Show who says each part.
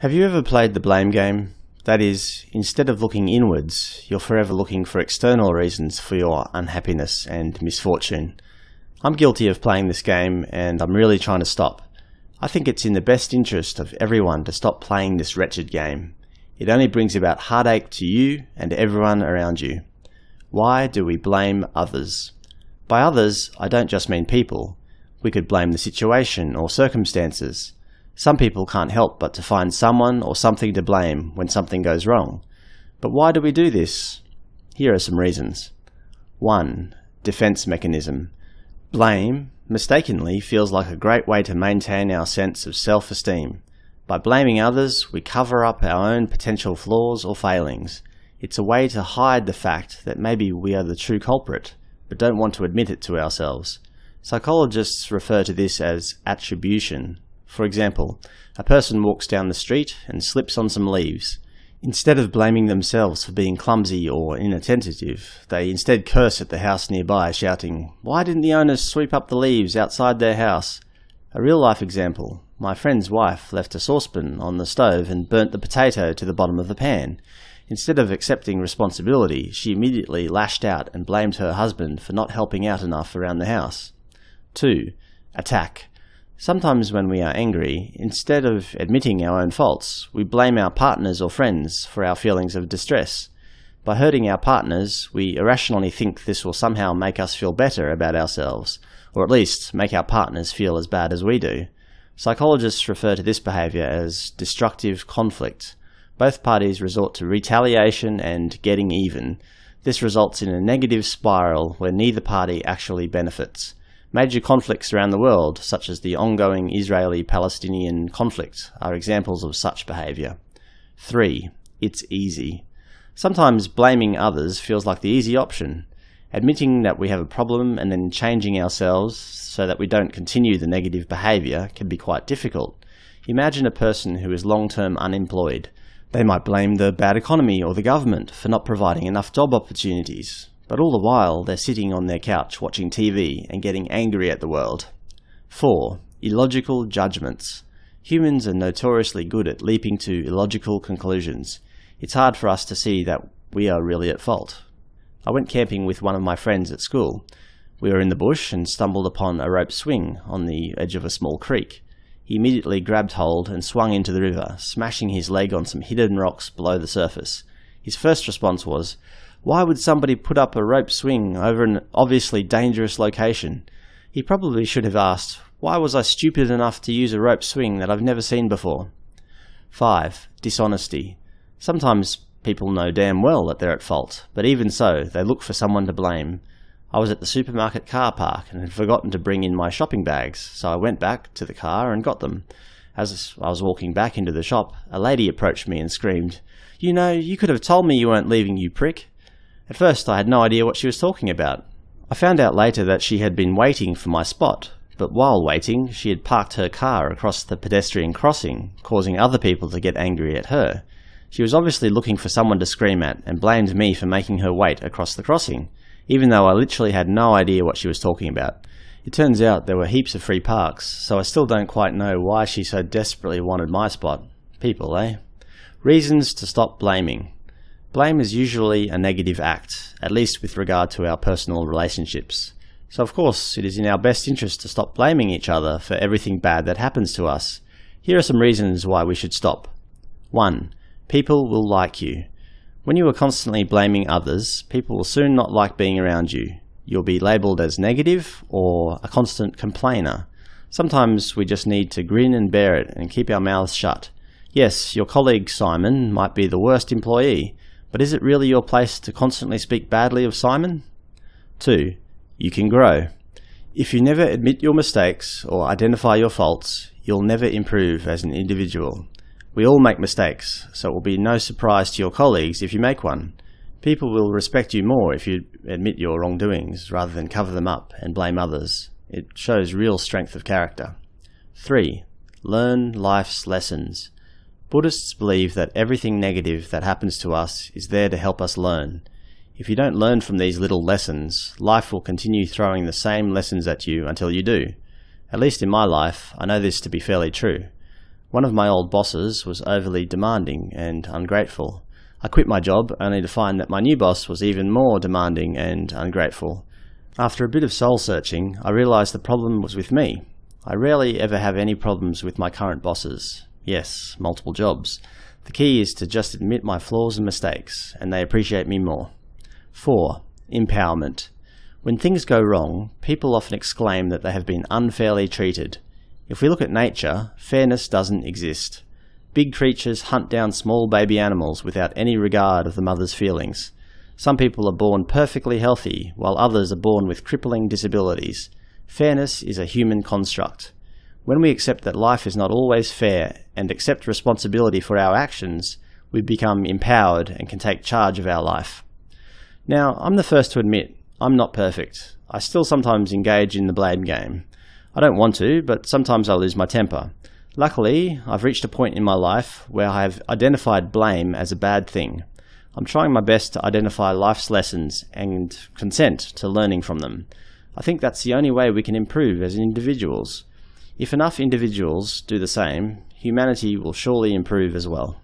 Speaker 1: Have you ever played the blame game? That is, instead of looking inwards, you're forever looking for external reasons for your unhappiness and misfortune. I'm guilty of playing this game and I'm really trying to stop. I think it's in the best interest of everyone to stop playing this wretched game. It only brings about heartache to you and everyone around you. Why do we blame others? By others, I don't just mean people. We could blame the situation or circumstances. Some people can't help but to find someone or something to blame when something goes wrong. But why do we do this? Here are some reasons. 1. Defense mechanism. Blame, mistakenly, feels like a great way to maintain our sense of self-esteem. By blaming others, we cover up our own potential flaws or failings. It's a way to hide the fact that maybe we are the true culprit, but don't want to admit it to ourselves. Psychologists refer to this as attribution, for example, a person walks down the street and slips on some leaves. Instead of blaming themselves for being clumsy or inattentive, they instead curse at the house nearby, shouting, Why didn't the owners sweep up the leaves outside their house? A real life example. My friend's wife left a saucepan on the stove and burnt the potato to the bottom of the pan. Instead of accepting responsibility, she immediately lashed out and blamed her husband for not helping out enough around the house. 2. Attack. Sometimes when we are angry, instead of admitting our own faults, we blame our partners or friends for our feelings of distress. By hurting our partners, we irrationally think this will somehow make us feel better about ourselves, or at least make our partners feel as bad as we do. Psychologists refer to this behavior as destructive conflict. Both parties resort to retaliation and getting even. This results in a negative spiral where neither party actually benefits. Major conflicts around the world, such as the ongoing Israeli-Palestinian conflict, are examples of such behaviour. 3. It's easy. Sometimes blaming others feels like the easy option. Admitting that we have a problem and then changing ourselves so that we don't continue the negative behaviour can be quite difficult. Imagine a person who is long-term unemployed. They might blame the bad economy or the government for not providing enough job opportunities, but all the while they're sitting on their couch watching TV and getting angry at the world. 4. Illogical judgments. Humans are notoriously good at leaping to illogical conclusions. It's hard for us to see that we are really at fault. I went camping with one of my friends at school. We were in the bush and stumbled upon a rope swing on the edge of a small creek. He immediately grabbed hold and swung into the river, smashing his leg on some hidden rocks below the surface. His first response was, why would somebody put up a rope swing over an obviously dangerous location? He probably should have asked, why was I stupid enough to use a rope swing that I've never seen before? 5. Dishonesty. Sometimes people know damn well that they're at fault, but even so, they look for someone to blame. I was at the supermarket car park and had forgotten to bring in my shopping bags, so I went back to the car and got them. As I was walking back into the shop, a lady approached me and screamed, You know, you could have told me you weren't leaving, you prick. At first I had no idea what she was talking about. I found out later that she had been waiting for my spot, but while waiting, she had parked her car across the pedestrian crossing, causing other people to get angry at her. She was obviously looking for someone to scream at and blamed me for making her wait across the crossing, even though I literally had no idea what she was talking about. It turns out there were heaps of free parks, so I still don't quite know why she so desperately wanted my spot. People, eh? Reasons to stop blaming. Blame is usually a negative act, at least with regard to our personal relationships. So of course, it is in our best interest to stop blaming each other for everything bad that happens to us. Here are some reasons why we should stop. 1. People will like you. When you are constantly blaming others, people will soon not like being around you. You'll be labelled as negative or a constant complainer. Sometimes we just need to grin and bear it and keep our mouths shut. Yes, your colleague Simon might be the worst employee, but is it really your place to constantly speak badly of Simon? 2. You can grow. If you never admit your mistakes or identify your faults, you'll never improve as an individual. We all make mistakes, so it will be no surprise to your colleagues if you make one. People will respect you more if you admit your wrongdoings rather than cover them up and blame others. It shows real strength of character. 3. Learn life's lessons. Buddhists believe that everything negative that happens to us is there to help us learn. If you don't learn from these little lessons, life will continue throwing the same lessons at you until you do. At least in my life, I know this to be fairly true. One of my old bosses was overly demanding and ungrateful. I quit my job only to find that my new boss was even more demanding and ungrateful. After a bit of soul searching, I realised the problem was with me. I rarely ever have any problems with my current bosses. Yes, multiple jobs. The key is to just admit my flaws and mistakes, and they appreciate me more. 4. Empowerment. When things go wrong, people often exclaim that they have been unfairly treated. If we look at nature, fairness doesn't exist. Big creatures hunt down small baby animals without any regard of the mother's feelings. Some people are born perfectly healthy, while others are born with crippling disabilities. Fairness is a human construct. When we accept that life is not always fair and accept responsibility for our actions, we become empowered and can take charge of our life. Now, I'm the first to admit I'm not perfect. I still sometimes engage in the blame game. I don't want to, but sometimes I lose my temper. Luckily, I've reached a point in my life where I have identified blame as a bad thing. I'm trying my best to identify life's lessons and consent to learning from them. I think that's the only way we can improve as individuals. If enough individuals do the same, humanity will surely improve as well.